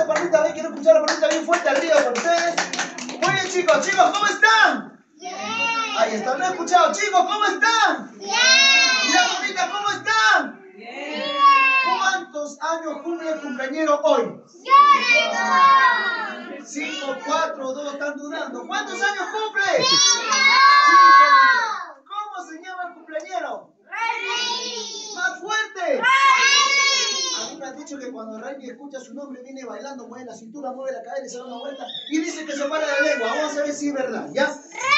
fuerte, palmita. Ven, quiero escuchar la palmita bien fuerte arriba con ustedes. Muy bien, chicos. Chicos, ¿cómo están? Bien. Ahí está, lo he escuchado. Chicos, ¿cómo están? Bien. Y la palmita, ¿cómo están? Bien. ¿Cuántos años cumple el cumpleañero hoy? Tengo. 5, 4, 2, están dudando. ¿Cuántos años cumple? Cinco. ¿Cómo se llama el cumpleañero? Rey. ¡Más fuerte! Rey. A mí me han dicho que cuando Raimi escucha su nombre viene bailando, mueve la cintura, mueve la cadera y se da una vuelta y dice que se para la lengua. Vamos a ver si es verdad, ¿ya?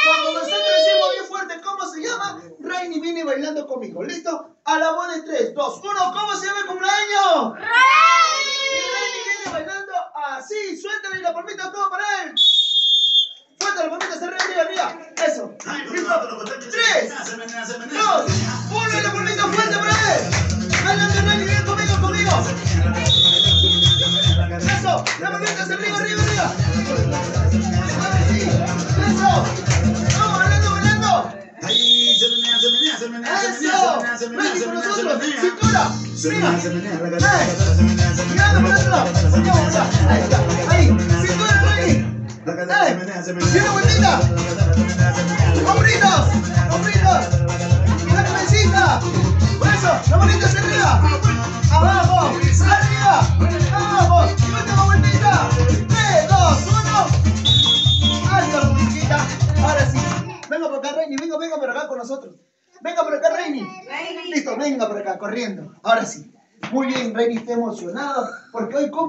Cuando nosotros decimos bien fuerte cómo se llama, Raimi viene bailando conmigo. ¿Listo? A la voz de 3, 2, 1. ¿Cómo se llama el cumpleaños? Y Raimi viene bailando así. Suéltale la palmita todo para él. Fuerte la palmita, se arriba, arriba, arriba. Eso. ¿Listo? 3, 2, 1. Y la palmita fuerte para él. Bailando Raimi, Cintura. Mira. Ey. Mirando para otro lado. Vamos, mira. Ahí está. Ahí.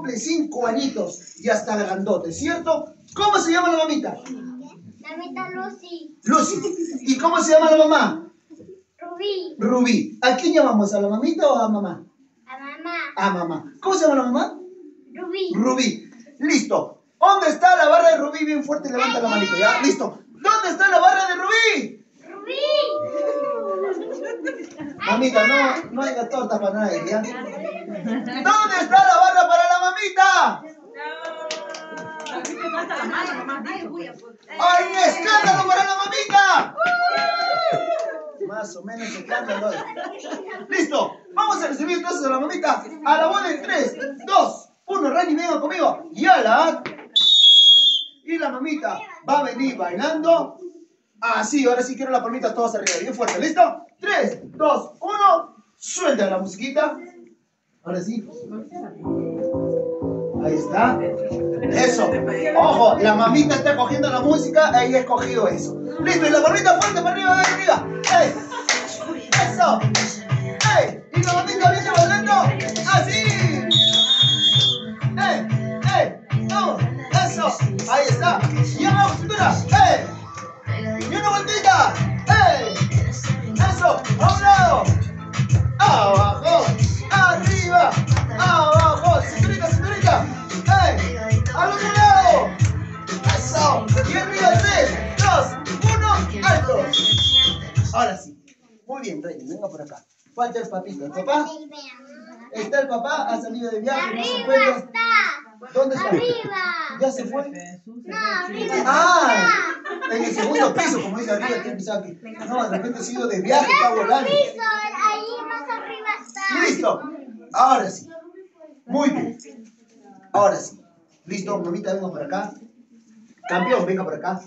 Cumple 5 añitos y hasta grandote, ¿cierto? ¿Cómo se llama la mamita? Mamita Lucy. Lucy. ¿Y cómo se llama la mamá? Rubí. Rubí. ¿A quién llamamos? ¿A la mamita o a mamá? A mamá. A mamá. ¿Cómo se llama la mamá? Rubí. Rubí. Listo. ¿Dónde está la barra de Rubí? Bien fuerte, levanta la manito, ¿ya? Listo. ¿Dónde está la barra de Rubí? Rubí. Mamita, no, no hay torta para nadie, ¿ya? ¿Dónde está la barra para la mamita? ¡Hay un escándalo para la mamita! Más o menos escándalo. Listo. Vamos a recibir entonces a la mamita a la voz de 3, 2, 1. Rani, venga conmigo. Y a la... Y la mamita va a venir bailando. Así, ahora sí quiero la palmita todas arriba. Bien fuerte. ¿Listo? 3, 2, 1. Suelta la musiquita. Ahora sí. Ahí está. Eso. Ojo, la mamita está cogiendo la música, ella ha escogido eso. Listo, y la palmita fuerte para arriba, para arriba. Eso. ¡Ey! Y la mamita viene bailando así. ¡Ey! ¡Ey! ¡Vamos! Eso. Ahí está. Y abajo, cintura. ¡Ey! Y una vueltita. ¡Ey! Eso. A un lado. Abajo. Arriba. Abajo. Cinturita, cinturita. ¡Al otro lado! ¡Eso! Y arriba, 3, 2, 1, ¡alto! Ahora sí. Muy bien, Rey, venga por acá. Falta el papito. ¿El papá? ¿Está el papá? ¿Ha salido de viaje? ¿No se Arriba encuentra? está. ¿Dónde está? Arriba. ¿Ya se fue? No, arriba ¡Ah! está. En el segundo piso, como dice arriba, tiene pensaba que. No, de repente ha sido de viaje, está volando. Piso, ahí más arriba está. ¡Listo! Ahora sí. Muy bien. Ahora sí. ¿Listo? Mamita, venga por acá. Campeón, venga por acá.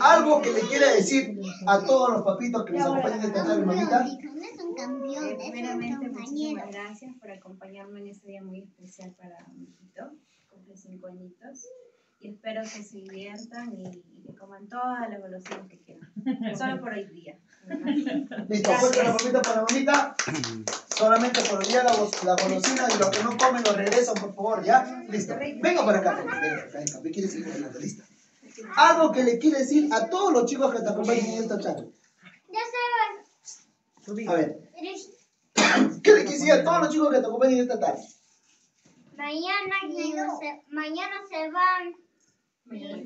Algo que le quiera decir a todos los papitos que nos acompañan esta tarde, mamita. No es un campeón, es un Primeramente, compañero. muchísimas gracias por acompañarme en este día muy especial para mi hijito, cumple cinco añitos. Y espero que se diviertan y, que coman todas las golosinas que quieran. Solo por hoy día. Listo, fuerte la mamita para la mamita. Solamente por el día la, golosina y los que no comen lo regresan, por favor, ¿ya? Listo. Venga para acá, venga, venga, venga. Me quiere seguir bailando, listo. Algo que le quiere decir a todos los chicos que te acompañan en esta tarde. Ya sabes. A ver, ¿qué le quiere decir a todos los chicos que te acompañan esta tarde? Mañana, no se, mañana se van.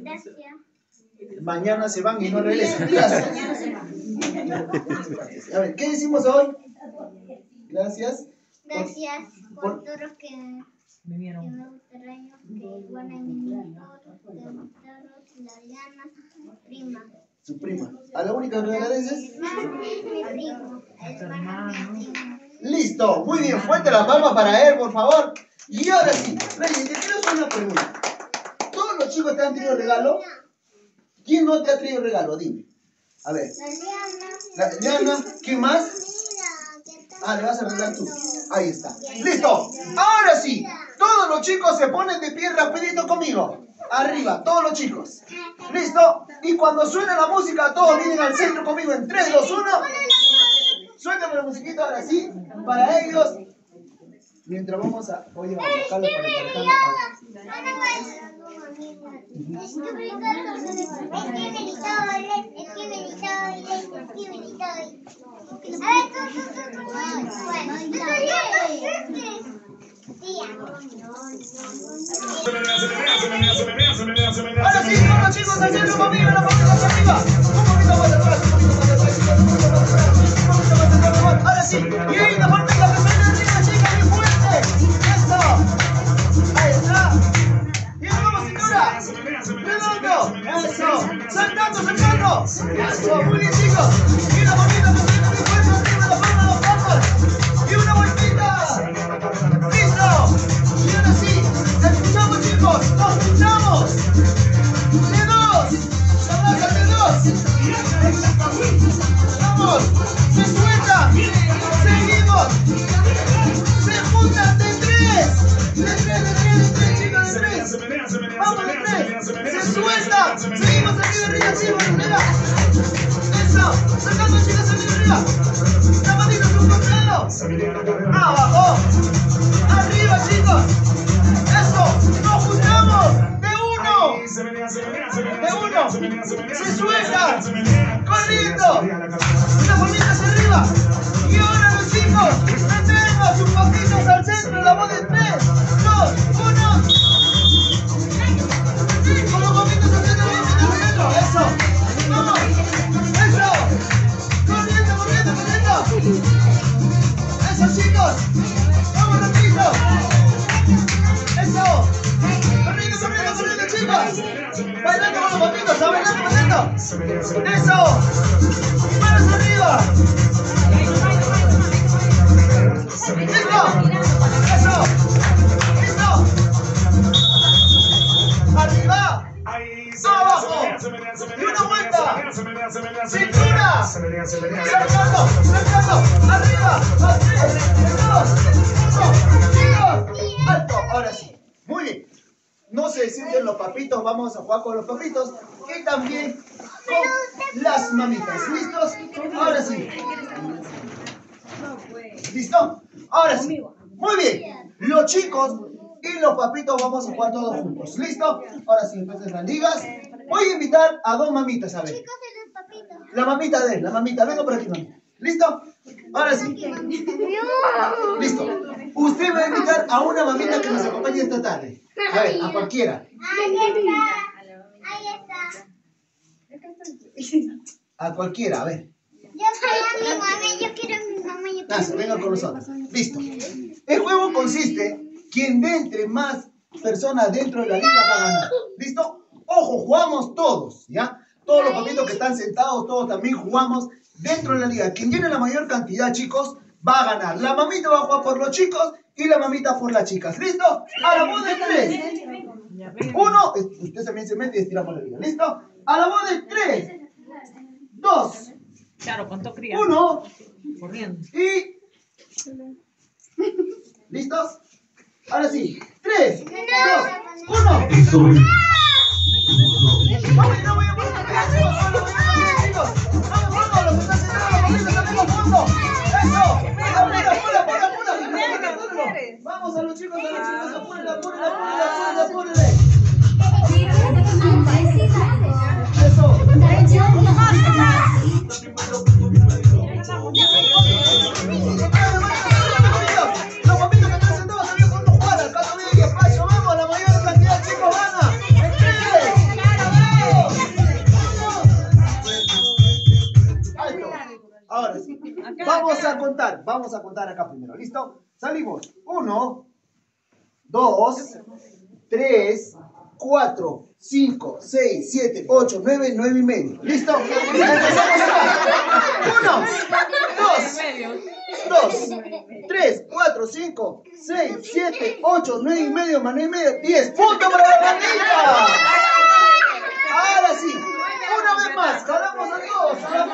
Gracias. Mañana se van y no regresan. Gracias. A ver, ¿qué decimos hoy? Gracias. Gracias Por- por todo lo que, que me gustaron, que van a venir todos, que me gustaron, la Diana, mi prima. Su prima. ¿A la única que le agradeces? Mi primo. Hermano. Listo. Muy bien. Fuerte la palma para él, por favor. Y ahora sí, Reyes, te quiero hacer una pregunta. ¿Todos los chicos te han traído regalo? ¿Quién no te ha traído regalo? Dime. A ver. La Diana, ¿qué más? Ah, le vas a arreglar tú. Ahí está. ¡Listo! Ahora sí, todos los chicos se ponen de pie rapidito conmigo. Arriba, todos los chicos. ¿Listo? Y cuando suena la música, todos vienen al centro conmigo en 3, 2, 1. Suéltame la musiquita ahora sí, para ellos. Mientras vamos a. Oye, vamos a sacarlo para emparejarlo. Ahora sí, los chicos al centro conmigo, la palma hacia arriba. Un poquito más atrás, un poquito más atrás, un poquito más atrás, un más atrás. Ahora sí, y ahí la parte ¡Redondo! ¡Eso! ¡Saltando, saltando! ¡Eso! ¡Muy bien, chicos! ¡Y una bolita por dentro la palma de los brazos! ¡Y una bolsita! ¡Listo! Y ahora sí, ¡la escuchamos, chicos! ¡La escuchamos! ¡De dos! ¡Abrázate dos! ¡Vamos! ¡50! Seguimos aquí arriba, arriba. Eso, sacando chicos aquí arriba. A un costado. Abajo. Arriba, chicos. Eso. Nos juntamos. De uno. De uno. Se suelta. Corriendo. Una palmita hacia arriba. Jugar con los papitos. Y también con las mamitas. ¿Listos? Ahora sí. ¿Listo? Ahora sí. Muy bien. Los chicos y los papitos vamos a jugar todos juntos. ¿Listo? Ahora sí, entonces las ligas. Voy a invitar a dos mamitas a ver. La mamita de él, la mamita. Venga por aquí, mamita. ¿Listo? Ahora sí. Listo. Usted va a invitar a una mamita que nos acompañe esta tarde. A ver, a cualquiera. A cualquiera, a ver. Yo quiero a mi mamá, yo quiero a mi mamá, yo quiero venga con nosotros. Listo. El juego consiste, quien de entre más personas dentro de la liga va a ganar. ¿Listo? Ojo, jugamos todos, ¿ya? Todos los papitos que están sentados, todos también jugamos dentro de la liga. Quien llene la mayor cantidad, chicos, va a ganar. La mamita va a jugar por los chicos y la mamita por las chicas. ¿Listo? A la voz de tres. Uno, usted también se mete y estiramos la liga. ¿Listo? A la voz de tres. Dos. Claro, ¿cuánto cría? Uno. Corriendo. Y. ¿Listos? Ahora sí. Tres, dos, uno. Vamos, no voy a poner chicos, solo, chicos, chicos. Vamos, vamos, los están. Eso. Apura, apura, apura, apura. Vamos a los chicos, a los chicos, apúrenle, apúrenle, apúrenle, apúrenle. Vamos a contar. Vamos a contar acá primero. ¿Listo? Salimos. Uno, dos, tres, cuatro, cinco, seis, siete, ocho, nueve, nueve y medio. ¿Listo? Empezamos acá. Uno, dos, dos, tres, cuatro, cinco, seis, siete, ocho, nueve y medio, más y medio, diez. ¡Punto para la bandita! Ahora sí, una vez más, jalamos a todos, a la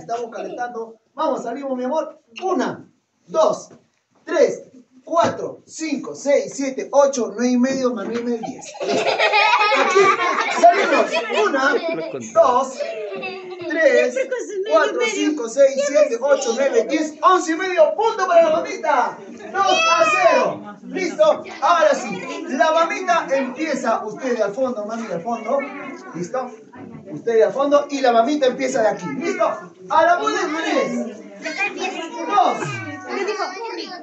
estamos calentando. Vamos, salimos, mi amor. Una, dos, tres, cuatro, cinco, seis, siete, ocho, nueve y medio, más nueve y medio, diez. Aquí, salimos. Una, dos, tres, cuatro, cinco, seis, siete, ocho, nueve, diez, once y medio. Punto para la mamita. Dos a cero. ¿Listo? Ahora sí. La mamita empieza. Ustedes al fondo, mami, al fondo. ¿Listo? Ustedes al fondo. Y la mamita empieza de aquí. ¿Listo? A la bola en tres. Dos.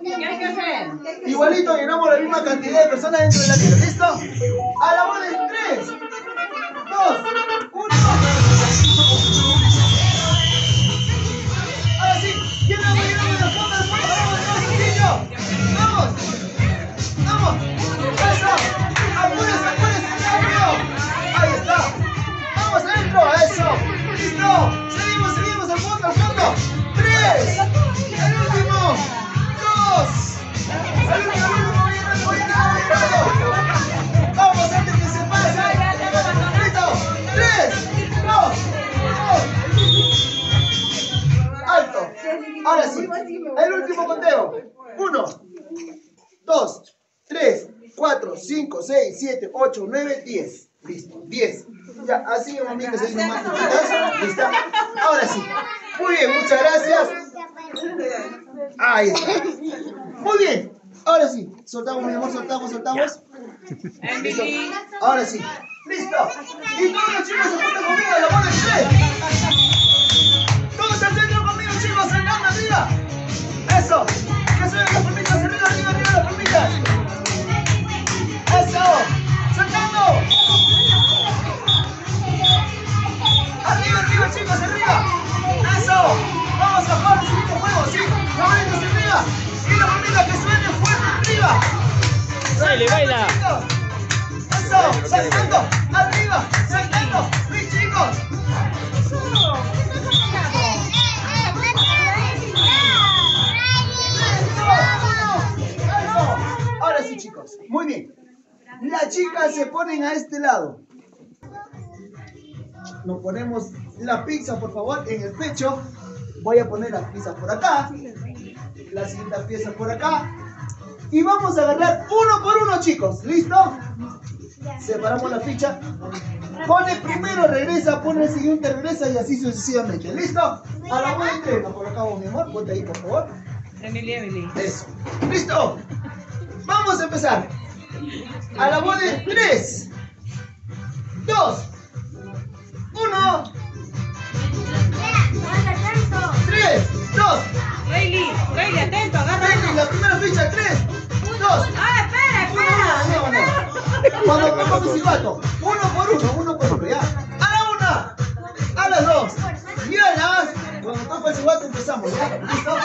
¿Qué hay que hacer? Igualito llenamos la misma cantidad de personas dentro de la tira. ¿Listo? A la bola en 3, 2, 1. ¿Listo? Ahora sí. Muy bien, muchas gracias. Ahí está. Muy bien. Ahora sí. Soltamos, mi amor, soltamos, soltamos. Listo. Ahora sí. Listo. Y todos los chicos se ponen conmigo la de tres. Todos al centro conmigo, chicos, saltando arriba. Eso. Que suenen las palmitas arriba, arriba, arriba las palmitas. Eso. Arriba, arriba, chicos, arriba. Eso. Vamos a jugar el siguiente juego, sí. Las manitas arriba. Y las palmitas que suenen fuerte arriba. Baile, baila. Eso, saltando, arriba, saltando, mis chicos. Eso. Ahora sí, chicos, muy bien. Las chicas se ponen a este lado. Nos ponemos la pizza, por favor, en el pecho. Voy a poner la pizza por acá. La siguiente pieza por acá. Y vamos a agarrar uno por uno, chicos. ¿Listo? Separamos la ficha. Pone primero, regresa, pone el siguiente, regresa y así sucesivamente. ¿Listo? A la vuelta. Por acá, mi amor. Ponte ahí, por favor. Emily, Emily. Eso. ¿Listo? Vamos a empezar. A la bola de 3, 2, 1, 3, 2, Rayleigh, Rayleigh, atento, agarra uno. la primera ficha, 3, 2, ¡Ah, espera, espera! uno. Cuando silbato, uno por uno, uno por uno, ya. A la una, a las dos, y a las. Cuando el silbato empezamos, ¿ya? ¿Listo?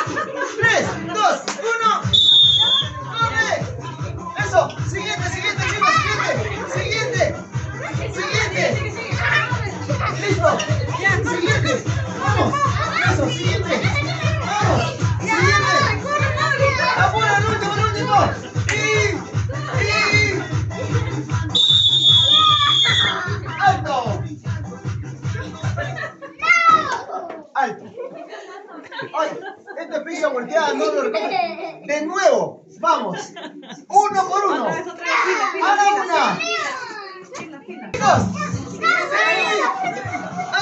3, 2, 1. ¡Corre! Eso, siguiente, siguiente, chicos, siguiente, siguiente, siguiente. Listo, siguiente. Vamos, eso, siguiente. Vamos, siguiente. Apura, el último, el último. Y, y. Alto. Alto. Oye, esta pizza volteada no lo recomiendo. De nuevo, vamos. Uno por uno. A la una. Chicos. Sí.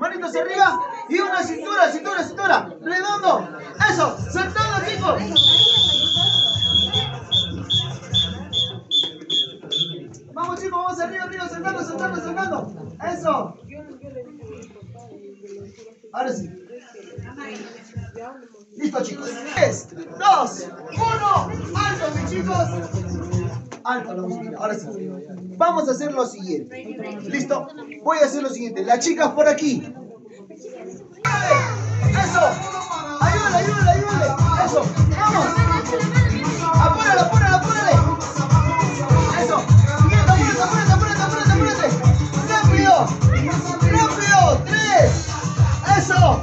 manito hacia arriba y una cintura, cintura, cintura, redondo, eso, saltando chicos. Vamos chicos, vamos arriba, arriba, saltando, saltando, saltando, eso. Ahora sí. Listo chicos. 3, 2, 1, alto mis chicos. Alto ahora sí. Vamos a hacer lo siguiente. ¿Listo? Voy a hacer lo siguiente. Las chicas por aquí. ¡Eso! ¡Ayúdale, ayúdale, ayúdale! ¡Eso! ¡Vamos! ¡Apúralo, apúralo, apúrale! ¡Eso! ¡Mierda, apúrate, apúrate, apúrate, apúrate, apúrate! ¡Rápido! ¡Rápido! ¡Tres! ¡Eso!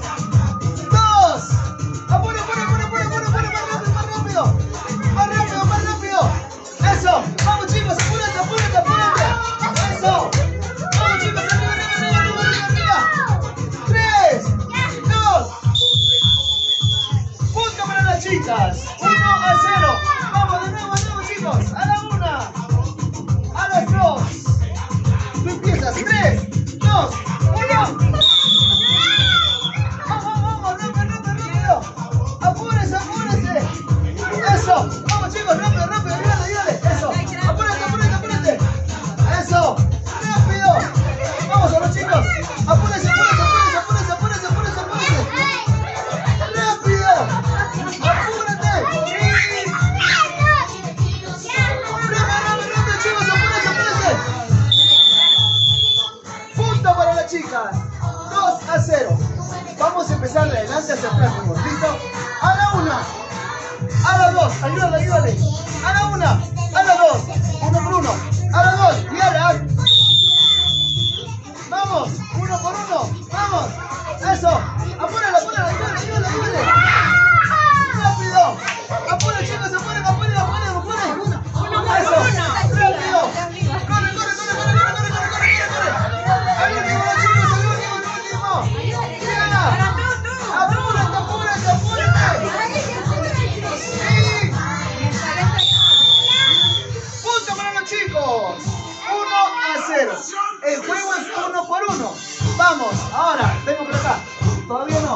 todavía no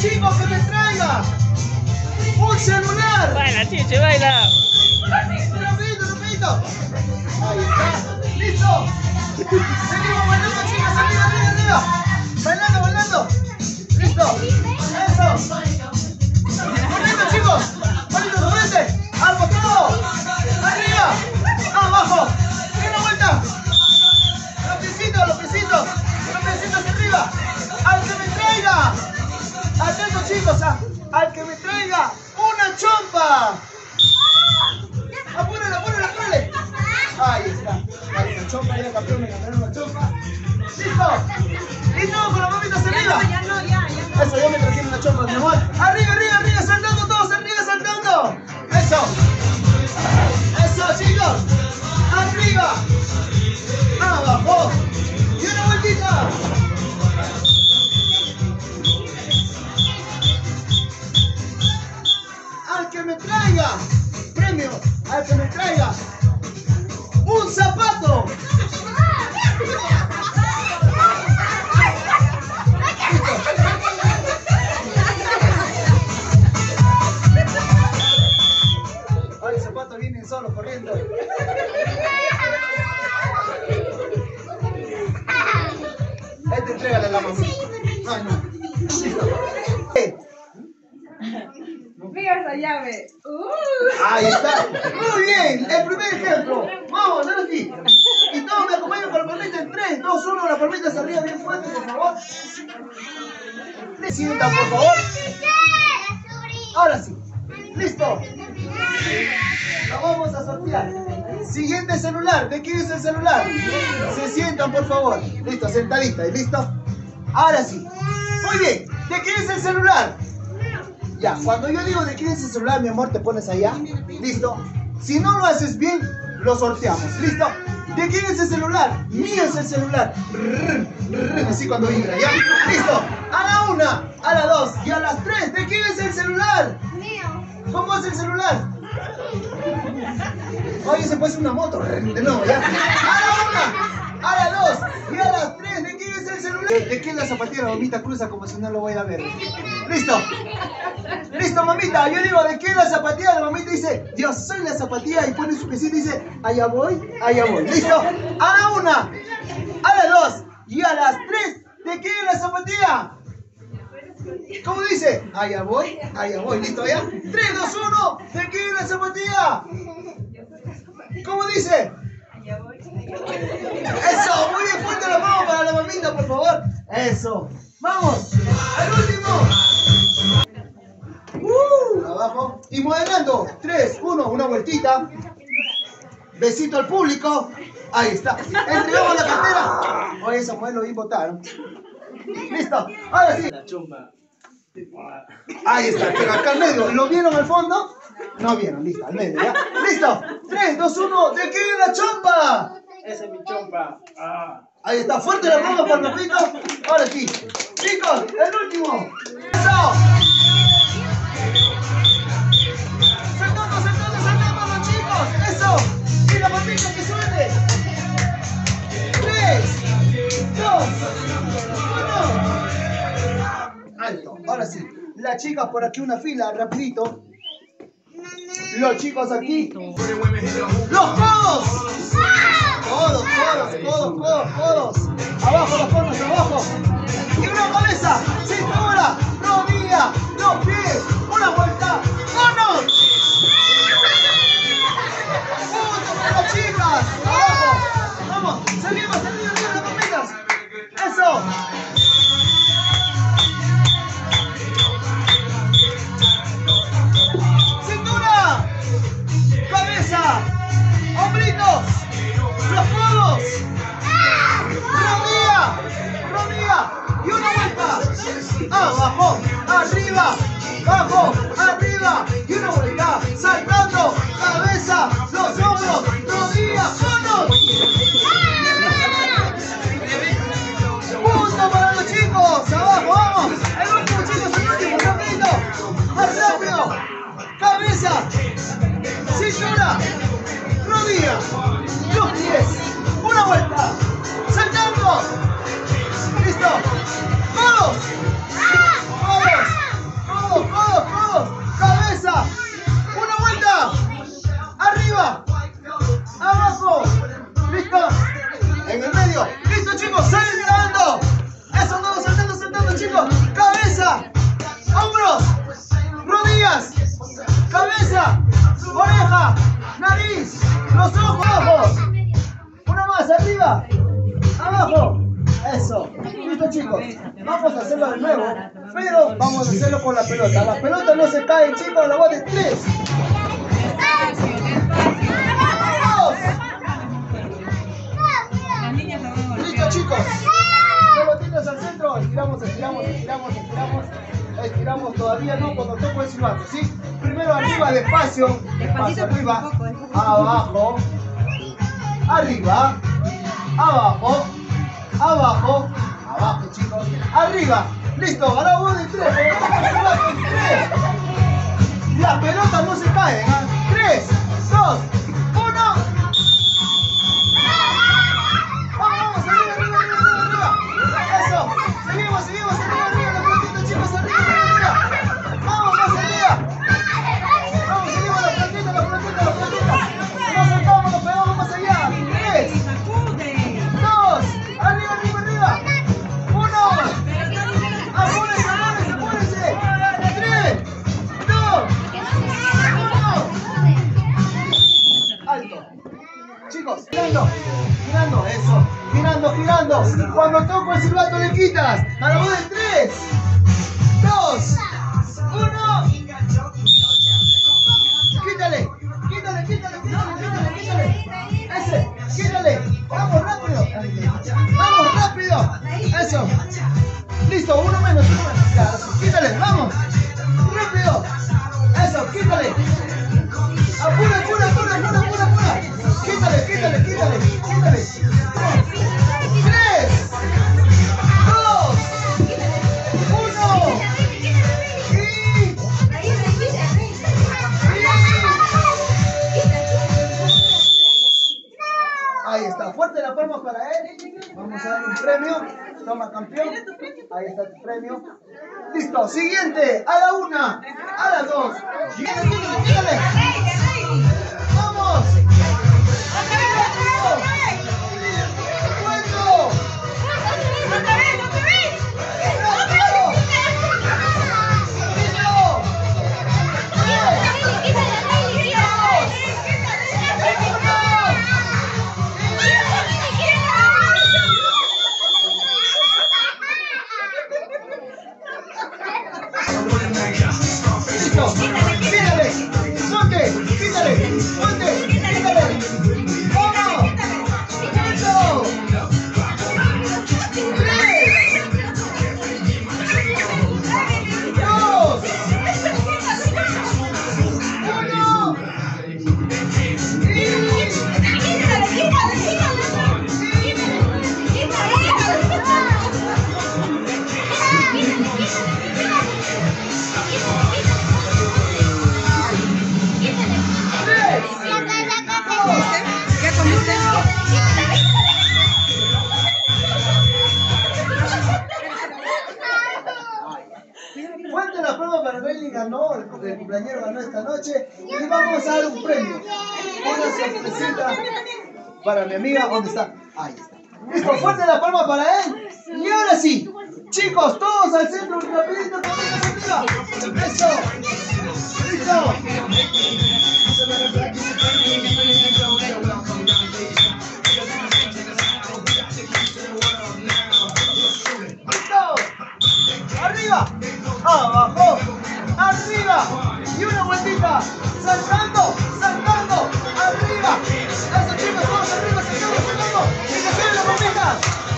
Al chico que me traiga un celular. Baila, chiche, baila. Rapidito, rapidito. Ahí está. Listo. Seguimos bailando, chicas. Arriba, arriba, arriba. Bailando, bailando. Listo. Eso. Al que me traiga una chompa. Apúrale, apúrale, apúrale. Ahí está. Ahí está, chompa, ya campeón, me ganaron una chompa. ¡Listo! ¡Listo! Con las mamitas arriba. Ya no, ya, ya. Eso, ya me trajeron una chompa, mi amor. Arriba, arriba, Este entrégale a la mamá. Ay, no. Listo. Mira esa llave. Uh. Ahí está. Muy bien. El primer ejemplo. Vamos, dale aquí. Y todos me acompañan con la palmita en 3, 2, 1. La palmita arriba bien fuerte, por favor. Sientan, por favor. Ahora sí. Listo. Lo vamos a sortear. Siguiente celular. ¿De quién es el celular? Se sientan, por favor. Listo, sentadita. ¿Y listo? Ahora sí. Muy bien. ¿De quién es el celular? Ya, cuando yo digo de quién es el celular, mi amor, te pones allá. ¿Listo? Si no lo haces bien, lo sorteamos. ¿Listo? ¿De quién es el celular? Mío es el celular. Rrr, rrr, Así cuando vibra, ¿ya? ¿Listo? A la una, a la dos y a las tres. ¿De quién es el celular? ¿Cómo es el celular? Oye, se puede hacer una moto. De nuevo, ¿ya? A la una, a la dos y a las tres. ¿De quién es el celular? ¿De quién la zapatilla? La mamita cruza como si no lo voy a ver. ¿Listo? Listo, mamita. Yo digo, ¿de quién la zapatilla? La mamita dice, yo soy la zapatilla. Y pone su piecito y dice, allá voy, allá voy. ¿Listo? A la una, a las dos y a las tres. ¿De quién es la zapatilla? ¿Cómo dice? Allá voy, allá voy. ¿Listo ya? 3, 2, 1. ¿De es la zapatilla? ¿Cómo dice? Eso, muy bien, fuerte la mano para la mamita, por favor. Eso. Vamos, al último. Uh, abajo. Y modelando. 3, 1, una vueltita. Besito al público. Ahí está. Entregamos la cartera. Oye, esa mujer lo vi botar. Listo. Ahora sí. La Ahí está, pero acá al medio. ¿Lo vieron al fondo? No vieron, listo, al medio, ¿ya? ¡Listo! 3, 2, 1, ¿de quién es la chompa? Esa es mi chompa. Ah. Ahí está, fuerte la mano para. Ahora sí. Chicos, el último. ¡Eso! ¡Saltando, saltando, saltando los chicos! ¡Eso! ¡Y la que suene! 3, 2, 1. Ahora sí. Las chicas por aquí una fila, rapidito. Los chicos aquí. ¡Los codos! Codos, codos, codos, codos, codos. Abajo los codos, abajo. Y una cabeza, cintura, rodilla, los pies, una vuelta. ¡Manos! ¡Punto las chicas! ¡Abajo! ¡Vamos! ¡Salimos, salimos, salimos las! ¡Eso! hombritos, los codos, rodilla, rodilla y una vuelta, abajo, arriba, abajo, arriba y una vuelta, saltando, cabeza, los hombros, rodillas, codos. Punto para los chicos, abajo, vamos, el último chicos, el último, más rápido, cabeza, cintura rodillas, los pies, una vuelta, saltando, listo, codos, codos, codos, codos, codos, cabeza, una vuelta, arriba, abajo, listo, en el medio, listo chicos, saltando, eso todo saltando, saltando chicos, cabeza, hombros, rodillas, cabeza, oreja, nariz los ojos, una más, arriba, abajo. Eso. Listo chicos. Vamos a hacerlo de nuevo. Pero vamos a hacerlo con la pelota. La pelota no se cae, chicos, la de tres. Golpear. Listo chicos. Pelotitas al centro. Estiramos, estiramos, estiramos, estiramos. Estiramos todavía no cuando toco el silbato, ¿sí? Primero arriba, despacio. Despacio, arriba. Abajo. Arriba. Abajo. Abajo. Abajo, chicos. Arriba. Listo. A la voz de tres. tres. Las pelotas no se caen. ¿ah? Tres, dos, Cuando toco el silbato le quitas. A la voz Toma, campeón. Ahí está tu premio. Listo. Siguiente. A la una. A la dos. ¡Vamos! Esta noche y vamos a dar un premio. Una sorpresita para mi amiga, ¿dónde está? Ahí está. Listo, fuerte la palma para él. Y ahora sí, chicos, todos al centro, rapidito, todos arriba. Eso. Listo. Arriba, abajo, arriba y una vueltita, saltando, saltando, arriba. Eso chicos, todos arriba, saltando, saltando. Y que suenen las.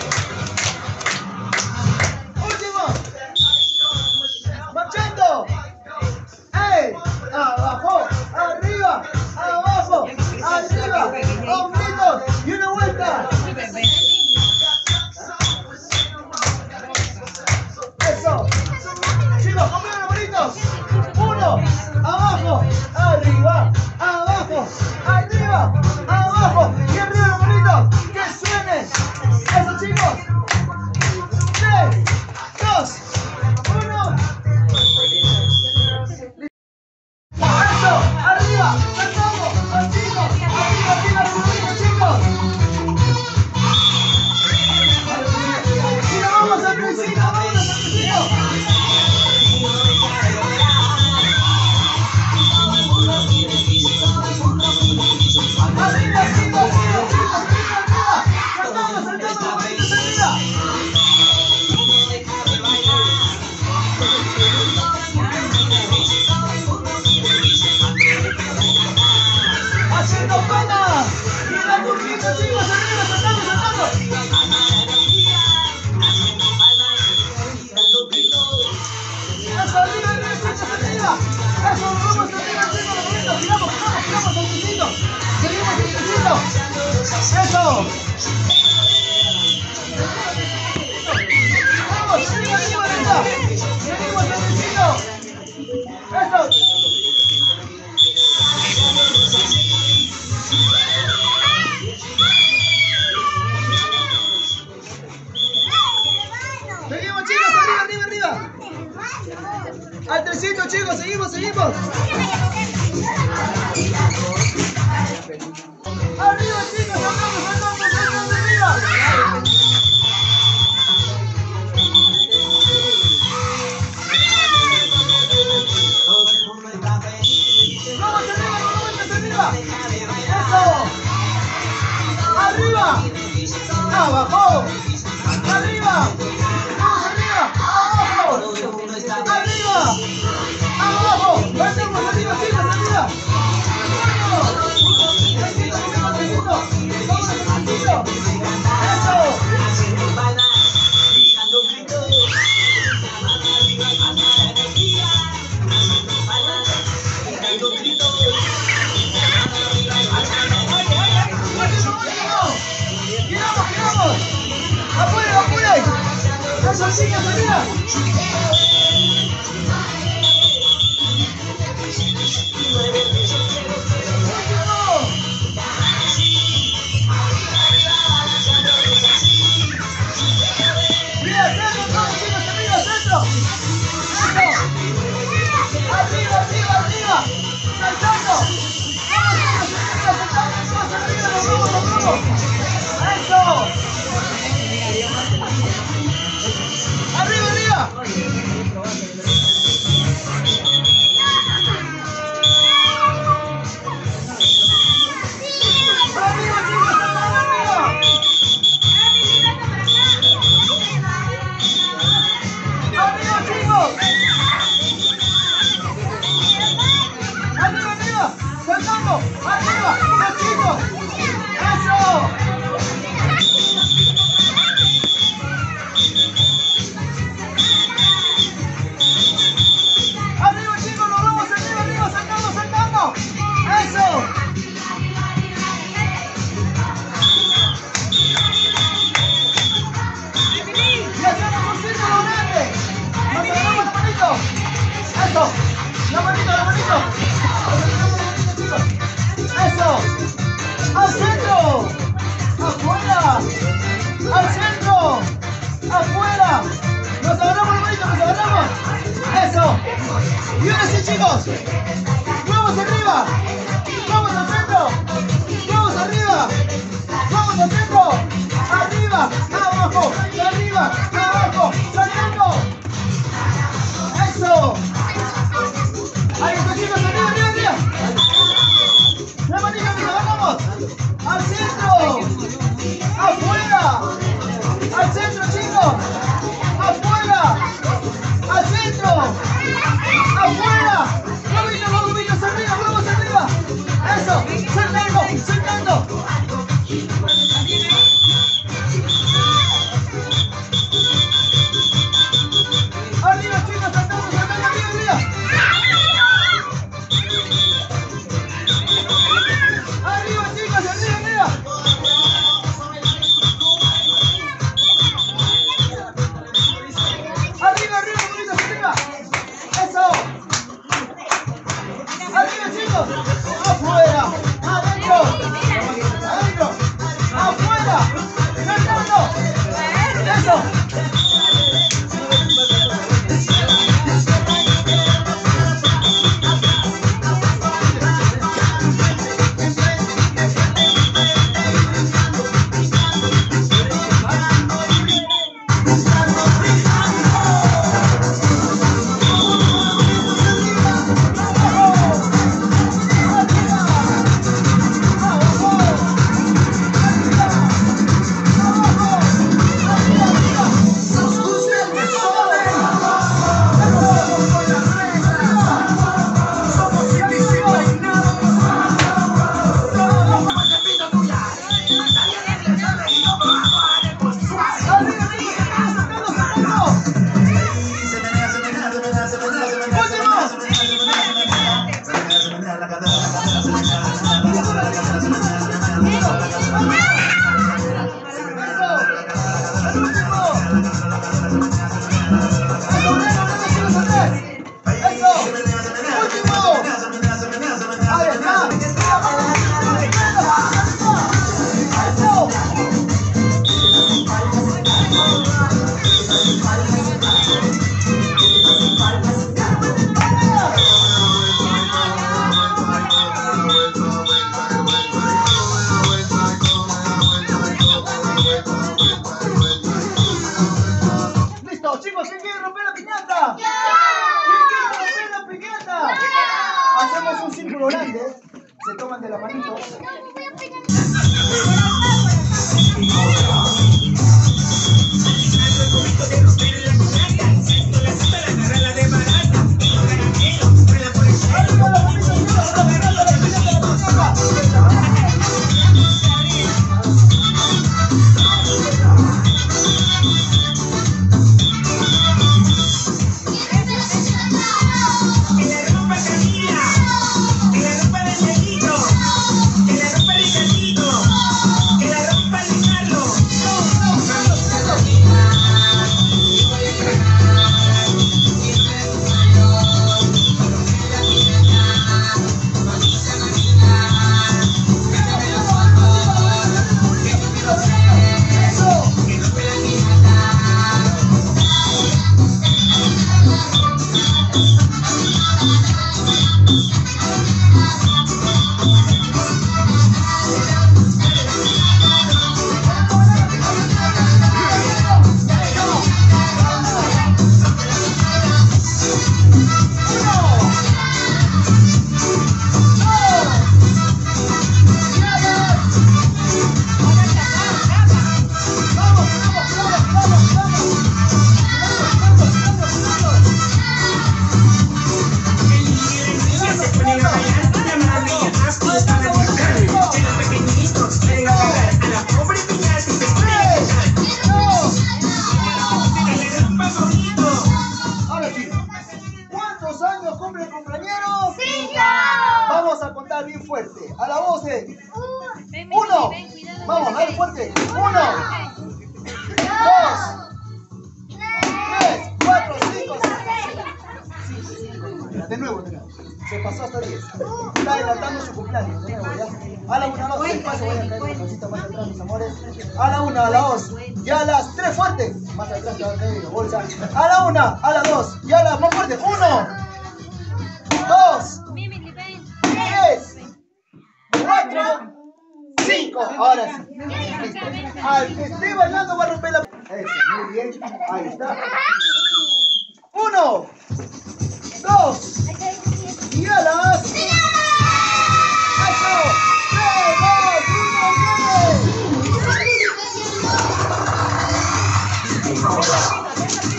Thank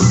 you.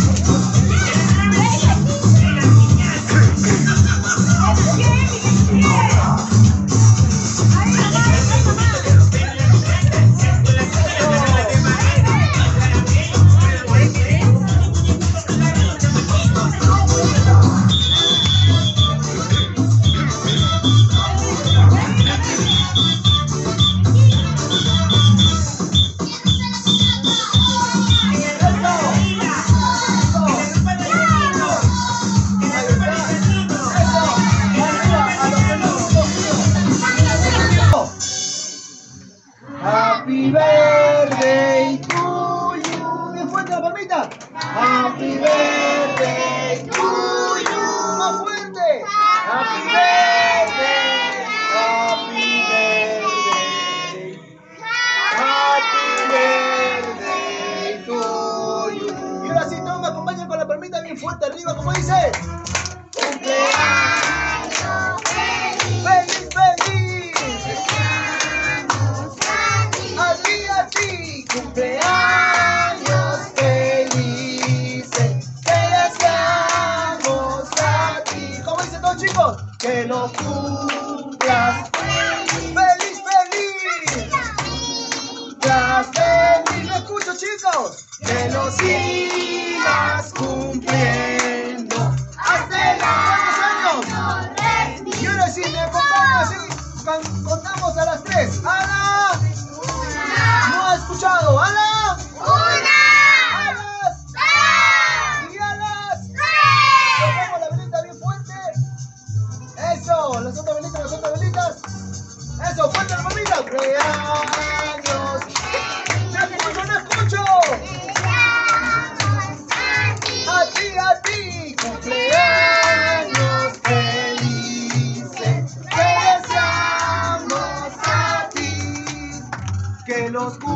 Tras de lo escucho, chicos. Que lo sigas cumpliendo. Hasta el años. Quiero decir, me Contamos a las tres. ¡Ala! ¡Una! No ha escuchado. ¡Ala! ¡Una! ¡Alas! ¡Dos! ¡Y alas! ¡Tres! La velita bien fuerte. Eso, las otras velitas, las otras velitas. Eso, fuerte la mamita. los